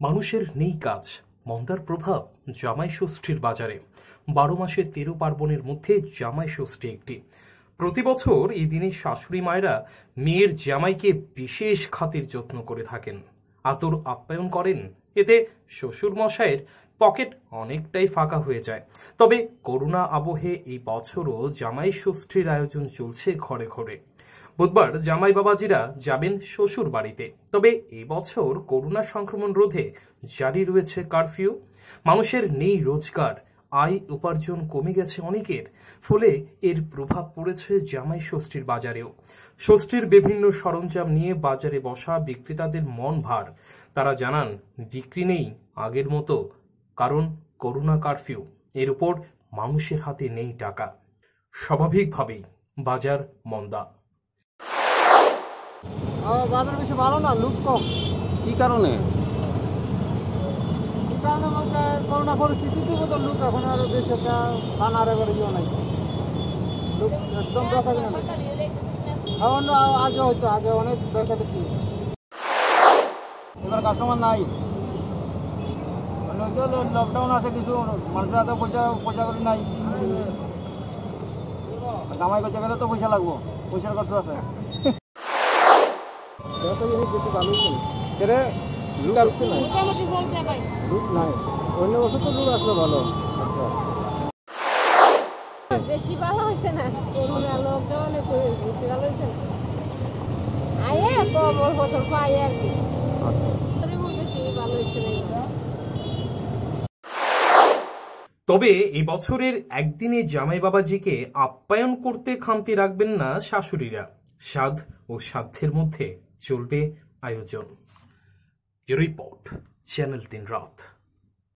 মানুষের নেই কাজ, মন্দার প্রভাব জামাই ষষ্ঠীর বাজারে। বারো মাসে তেরো পার্বণের মধ্যে জামাই ষষ্ঠী একটি। প্রতি বছর এই দিনে শাশুড়ি মায়েরা মেয়ের জামাইকে বিশেষ খাতির যত্ন করে থাকেন। আতর আপ্যায়ন করেন, এতে শ্বশুর মশাইয়ের পকেট অনেকটাই ফাঁকা হয়ে যায়। তবে করোনা আবহে এই বছরও জামাই ষষ্ঠীর আয়োজন চলছে ঘরে ঘরে। বুধবার জামাই বাবাজিরা যাবেন শ্বশুর বাড়িতে। তবে এবছর করোনা সংক্রমণ রোধে জারি রয়েছে কারফিউ। মানুষের নেই রোজগার। আয় উপার্জন কমে গেছে অনেকের, ফলে এর প্রভাব পড়েছে জামাই ষষ্ঠীর বাজারেও। ষষ্ঠীর বিভিন্ন সরঞ্জাম নিয়ে বাজারে বসা বিক্রেতাদের মন ভার। তারা জানান, বিক্রি নেই আগের মতো, কারণ করোনা কারফিউ। এর উপর মানুষের হাতে নেই টাকা। স্বাভাবিকভাবেই বাজার মন্দা। বাজার বেশি ভালো না লুক কম। কি কারণে? কারণে বলতে করোনা পরিস্থিতিতে মতো লুক এখন আর বেশি একটা খানার এবার ইয়ে নাই। লুক একদম বেচা কিনা এখন আগে হয়তো আগে অনেক বেচা বিক্রি এবার কাস্টমার নাই। লকডাউন আছে কিছু মানুষের হাতে পয়সা পয়সা করি নাই। জামাই করতে গেলে তো পয়সা লাগবো পয়সার খরচ আছে। ব্যবসা জিনিস বেশি ভালোই চলে। কেরে লুক আসছে নাই? মোটামুটি বলতে পারি। নাই। অন্য বছর তো লুক আসলে ভালো। আচ্ছা। বেশি ভালো হয়েছে না? করোনা লকডাউনে বেশি ভালো হয়েছে না? আয়ে কম ওর পাই আর কি। তবে মোর বেশি ভালো হয়েছে না। এবার। তবে এই বছরের একদিনে জামাই বাবাজিকে আপ্যায়ন করতে খামতি রাখবেন না শাশুড়িরা। সাধ ও সাধ্যের মধ্যে চলবে আয়োজন। Report, Känn din rat.